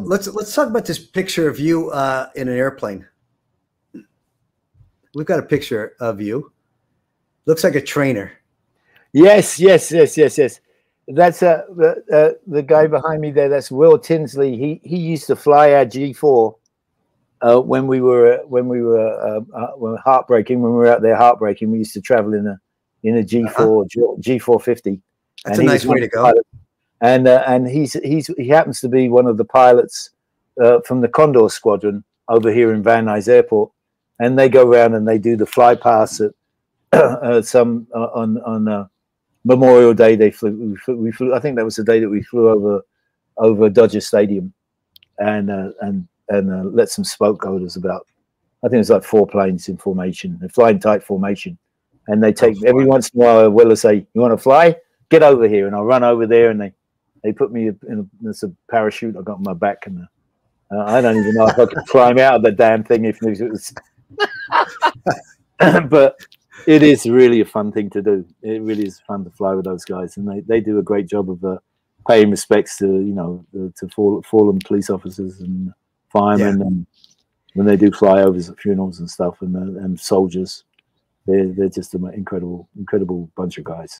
Let's let's talk about this picture of you uh, in an airplane. We've got a picture of you. Looks like a trainer. Yes, yes, yes, yes, yes. That's uh, the uh, the guy behind me there. That's Will Tinsley. He he used to fly our G four uh, when we were when we were uh, uh, heartbreaking. When we were out there heartbreaking, we used to travel in a in a G four G four fifty. That's a nice way to go. Pilot. And uh, and he's he's he happens to be one of the pilots uh, from the Condor Squadron over here in Van Nuys Airport, and they go around and they do the fly pass at uh, some on on Memorial Day, they flew we, flew. we, flew. I think that was the day that we flew over over Dodger Stadium, and uh, and and uh, let some smoke go. There's about I think it was like four planes in formation, a flying tight formation, and they take every once in a while. Will say, "You want to fly? Get over here," and I'll run over there, and they they put me in a, a parachute I got on my back, and uh, I don't even know if I could climb out of the damn thing if it was. but it is really a fun thing to do. It really is fun to fly with those guys, and they, they do a great job of uh, paying respects to you know to fall, fallen police officers and firemen, yeah. and when they do flyovers at funerals and stuff, and uh, and soldiers, they're they're just an incredible incredible bunch of guys.